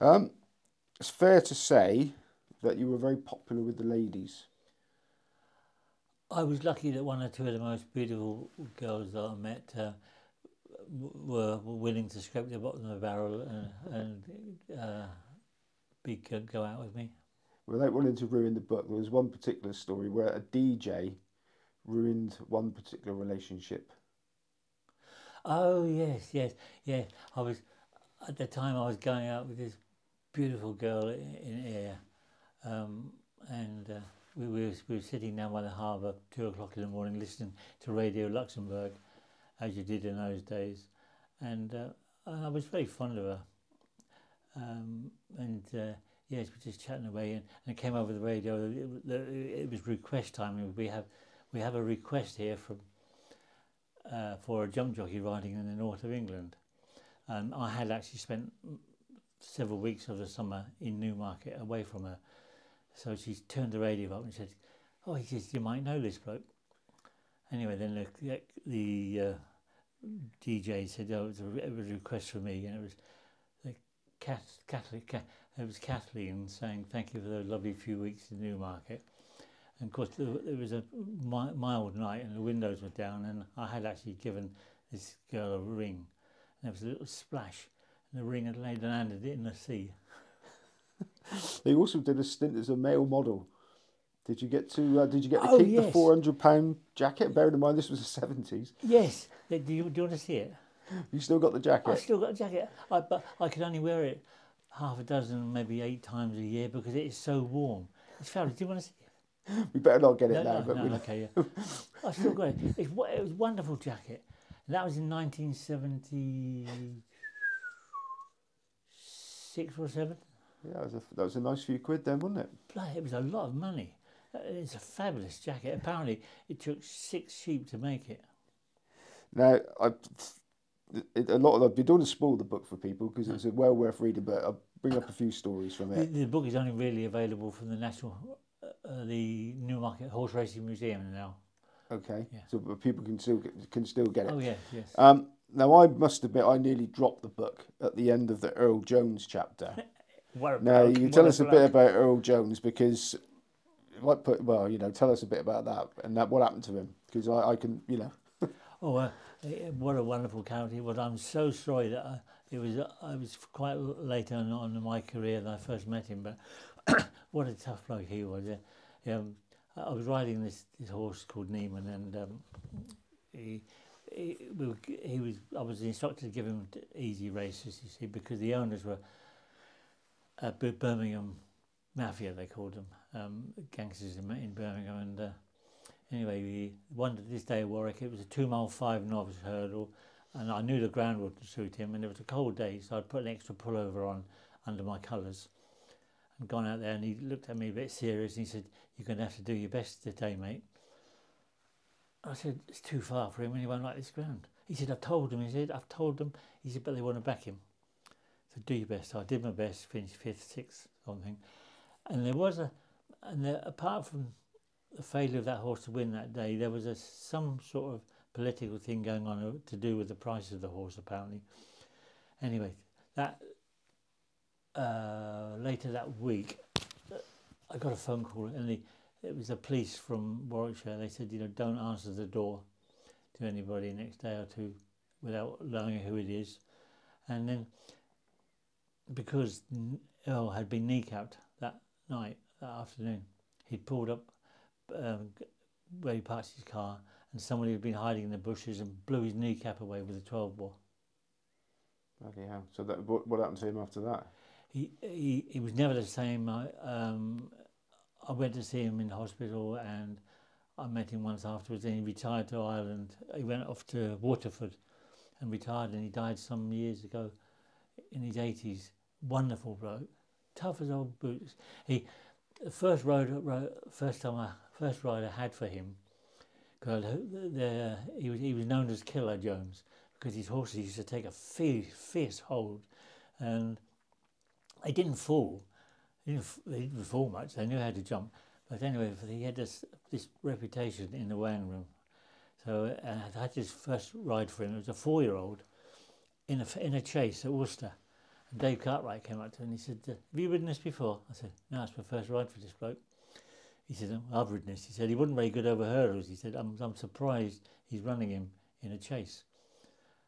Um, it's fair to say that you were very popular with the ladies. I was lucky that one or two of the most beautiful girls that I met uh, were, willing to scrape the bottom of the barrel and, and uh, be, go out with me. Without wanting to ruin the book, there was one particular story where a DJ ruined one particular relationship. Oh yes, yes, yes. I was at the time I was going out with this beautiful girl in, Ayr. Um, and uh, we, were, we were sitting down by the harbour two o'clock in the morning listening to Radio Luxembourg, as you did in those days, and, uh, I was very fond of her. Um, and uh, yes, we were just chatting away, and, and it came over the radio. It, it was request time. We have we have a request here from uh, for a jump jockey riding in the north of England. Um, I had actually spent several weeks of the summer in Newmarket away from her. So she turned the radio up and said, "Oh, he says you might know this bloke." Anyway, then the the uh, DJ said, "Oh, it was, a, it was a request for me," and it was the Catholic. It was Kathleen saying, "Thank you for the lovely few weeks in Newmarket." And of course, there was a mild night, and the windows were down, and I had actually given this girl a ring. And there was a little splash, the ring had laid and landed it in the sea. He also did a stint as a male model. Did you get to? Uh, did you get to oh, keep yes. the four hundred pound jacket? Bearing in mind this was the seventies. Yes. Do you, do you want to see it? You still got the jacket. I still got the jacket. I, but I could only wear it half a dozen, maybe eight times a year because it is so warm. It's fabulous. Do you want to see it? We better not get it no, now. No, but no, we... okay, yeah. I still got it. It's, it was a wonderful jacket. And that was in 1976 or 7. Yeah, that was, a, that was a nice few quid then, wasn't it? It was a lot of money. It's a fabulous jacket. Apparently, it took six sheep to make it. Now, I, it, a lot of you don't want to spoil the book for people because it's a well worth reading. But I'll bring up a few stories from it. The, the book is only really available from the National, uh, uh the Newmarket Horse Racing Museum now. Okay, yeah. so people can still get, can still get it. Oh yes, yes. Um, now I must admit I nearly dropped the book at the end of the Earl Jones chapter. now you tell us a bit about Earl Jones because what put well you know tell us a bit about that and that what happened to him because I, I can you know. oh, uh, what a wonderful character he was. I'm so sorry that I, it was I was quite late on, on in my career that I first met him, but what a tough bloke he was. Um, I was riding this, this horse called Neiman, and um, he, he, he was I was instructed to give him easy races, you see, because the owners were uh, Birmingham Mafia, they called them, um, gangsters in, in Birmingham, and uh, anyway, we won this day at Warwick. It was a two mile five novice hurdle, and I knew the ground wouldn't suit him. And it was a cold day, so I'd put an extra pullover on under my colours, and gone out there. And he looked at me a bit serious, and he said, "You're going to have to do your best today, mate." I said, "It's too far for him, and he won't like this ground." He said, "I've told him." He said, "I've told them." He said, "But they want to back him." So do your best. So I did my best, finished fifth, sixth, something. And there was a, and there, apart from the failure of that horse to win that day, there was a, some sort of political thing going on uh, to do with the price of the horse, apparently. Anyway, that uh, later that week, I got a phone call, and the, it was the police from Warwickshire. They said, you know, don't answer the door to anybody next day or two without knowing who it is. And then, because Earl had been kneecapped that night, that afternoon, he'd pulled up um, where he parked his car, and somebody had been hiding in the bushes and blew his kneecap away with a 12 bore. Bloody hell. So that, what, what happened to him after that? He, he, he was never the same. Um, I went to see him in hospital and I met him once afterwards. Then he retired to Ireland. He went off to Waterford and retired and he died some years ago in his 80s. Wonderful bloke. Tough as old boots. He, the first road, first time I first ride I had for him, because the, he was he was known as Killer Jones because his horses used to take a fierce, fierce hold, and they didn't fall. They didn't, fall much. They knew how to jump, but anyway, he had this this reputation in the weighing room. So and I had his first ride for him. It was a four-year-old in a in a chase at Worcester, And Dave Cartwright came up to me and he said, uh, Have you ridden this before? I said, No, it's my first ride for this bloke. He said, oh, I've ridden this. He said, He wasn't very good over hurdles. He said, I'm, I'm surprised he's running him in a chase.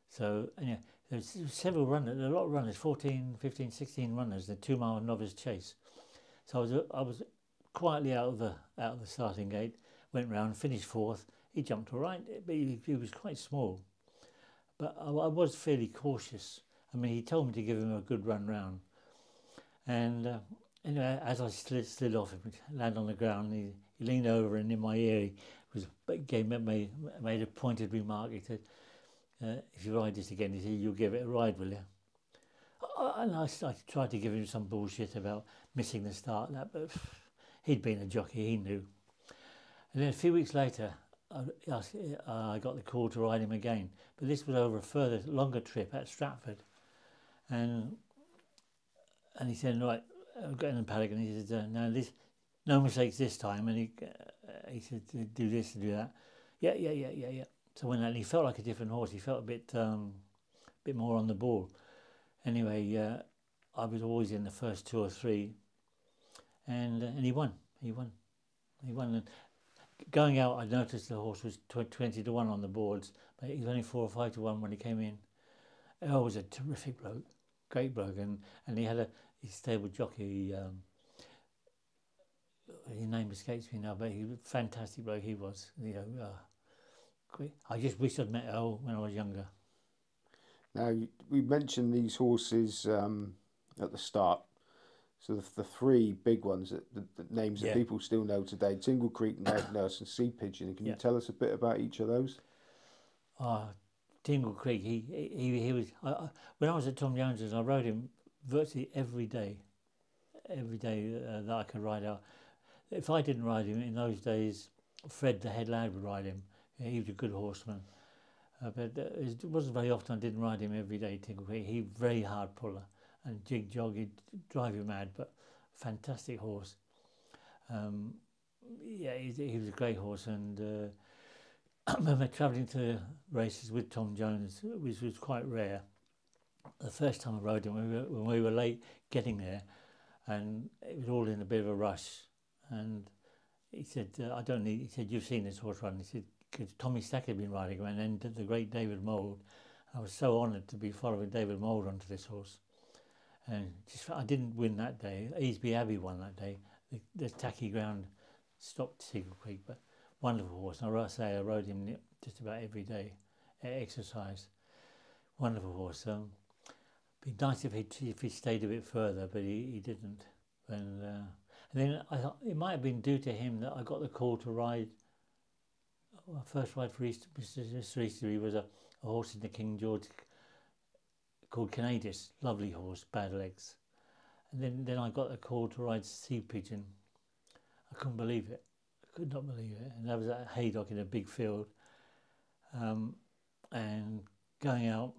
So, anyway, there's several runners, a lot of runners, 14, 15, 16 runners, the two mile novice chase. So I was, I was quietly out of the out of the starting gate, went round, finished fourth. He jumped all right, but he, he was quite small. But I, I, was fairly cautious. I mean, he told me to give him a good run round. And uh, anyway, as I slid, slid off, landed on the ground, he, he leaned over and in my ear he was gave made, made a pointed remark. He said, uh, "If you ride this again, he said, you'll give it a ride, will you?" And I, I tried to give him some bullshit about missing the start, and that, but he'd been a jockey, he knew. And then a few weeks later, I, I got the call to ride him again, but this was over a further, longer trip at Stratford. And and he said, right, I got in the paddock, and he said, uh, no, this, no mistakes this time. And he uh, he said, do this and do that. Yeah, yeah, yeah, yeah, yeah. So when that, he felt like a different horse. He felt a bit, um, bit more on the ball. Anyway, uh, I was always in the first two or three, and uh, and he won. He won. He won. And going out, I noticed the horse was twenty to one on the boards, but he was only four or five to one when he came in. Earl was a terrific bloke, great bloke, and, and he had a his stable jockey. Um, his name escapes me now, but he was a fantastic bloke. He was, you know. Uh, I just wish I'd met Earl when I was younger. Now we mentioned these horses um, at the start. So the, the three big ones that the, the names yeah. that people still know today: Tingle Creek, Night Nurse, and Sea Pigeon. Can yeah. you tell us a bit about each of those? Uh, Tingle Creek. He he he was. I, I, when I was at Tom Jones's, I rode him virtually every day, every day uh, that I could ride out. If I didn't ride him in those days, Fred the head lad would ride him. He was a good horseman. Uh, but uh, it wasn't very often I didn't ride him every day, Tingle Creek. He very hard puller and jig jog, he'd drive you mad, but fantastic horse. Um, yeah, he, he, was a great horse, and uh, I remember travelling to races with Tom Jones, which was quite rare. The first time I rode him, we were, when we were late getting there, and it was all in a bit of a rush. And he said, uh, "I don't need." He said, "You've seen this horse run." He said, "Because Tommy Stack had been riding him, and then the great David Mould." I was so honoured to be following David Mould onto this horse. And just I didn't win that day. Easby Abbey won that day. The, the tacky ground stopped Tingle Creek, but wonderful horse. And I say I rode him just about every day at exercise. Wonderful horse. Um, be nice if he if he stayed a bit further, but he, he didn't. And, uh, and then I it might have been due to him that I got the call to ride. My first ride for Easter, Mr. Easterby was a, a horse in the King George called Canadis, lovely horse, bad legs. And then, then I got the call to ride Sea Pigeon. I couldn't believe it. I could not believe it. And that was at Haydock in a big field. Um, and going out,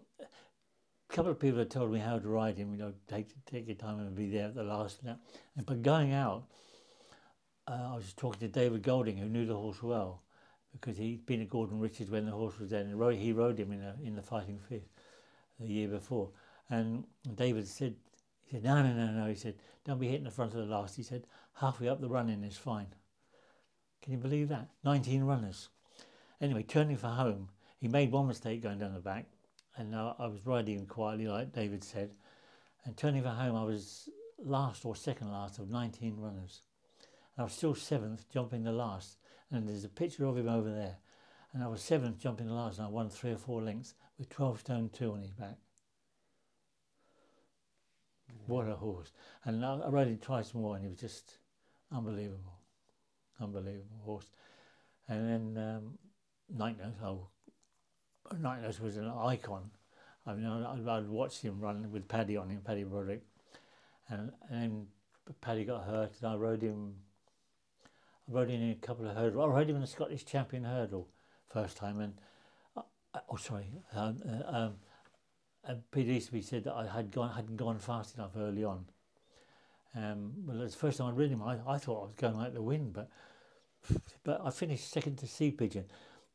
couple of people had told me how to ride him, you know, take, take your time and be there at the last lap. But going out, uh, I was talking to David Goulding, who knew the horse well, because he'd been at Gordon Richards when the horse was there, and rode, he rode him in, a, in the Fighting Fifth the year before. And David said, he said, no, no, no, no. He said, don't be hitting the front of the last. He said, halfway up the running is fine. Can you believe that? 19 runners. Anyway, turning for home, he made one mistake going down the back. And I, I was riding quietly, like David said. And turning for home, I was last or second last of 19 runners. And I was still seventh, jumping the last. And there's a picture of him over there. And I was seventh, jumping the last, and I won three or four lengths with 12 stone 2 on his back. What a horse. And I, I rode him twice more and he was just unbelievable. Unbelievable horse. And then um, Night Nurse, oh, Night Nurse was an icon. I mean, I, I'd watched him run with Paddy on him, Paddy Broderick. And, and then Paddy got hurt and I rode him I rode him in a couple of hurdles. I rode him in the Scottish champion hurdle first time and uh, oh sorry, um, uh, um, uh, Peter Easterby said that I had gone hadn't gone fast enough early on. Um, well, it's the first time I read him. I, I thought I was going like the wind, but but I finished second to Sea Pigeon.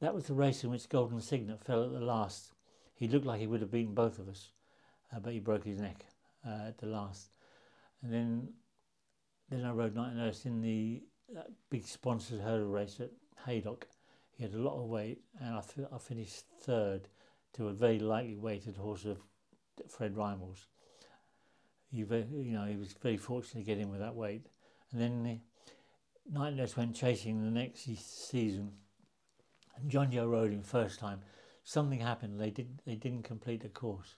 That was the race in which Golden Signet fell at the last. He looked like he would have beaten both of us, uh, but he broke his neck. uh, at the last. And then then I rode Night Nurse in the uh, big sponsored hurdle race at Haydock. He had a lot of weight, and I, I finished third to a very lightly weighted horse of Fred Rimell's. He, you know, he was very fortunate to get in with that weight. And then the Night Nurse went chasing the next season, Jonjo rode him first time. Something happened. They didn't. They didn't complete the course.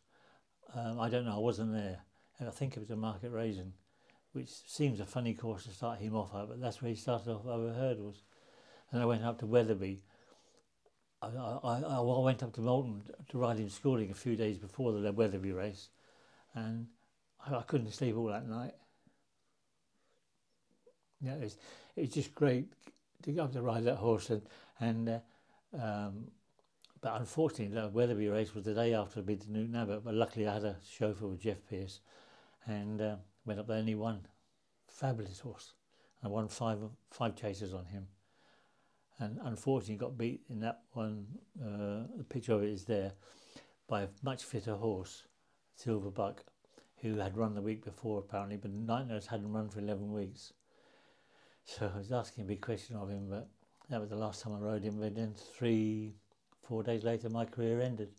Um, I don't know. I wasn't there. And I think it was a Market Rasen which seems a funny course to start him off at, but that's where he started off over hurdles. And I went up to Wetherby. I, I, I, went up to Malton to ride him schooling a few days before the Wetherby race, and I, I couldn't sleep all that night. Yeah, it was, it was just great to go up to ride that horse, and, and uh, um, but unfortunately, the Wetherby race was the day after the Newton Abbot. But luckily, I had a chauffeur with Jeff Pierce, and uh, went up there and he won. Fabulous horse. I won five five chases on him. And unfortunately got beat in that one, uh, the picture of it is there, by a much fitter horse, Silver Buck, who had run the week before apparently, but Night Nurse hadn't run for 11 weeks. So I was asking a big question of him, but that was the last time I rode him. But then three, four days later, my career ended.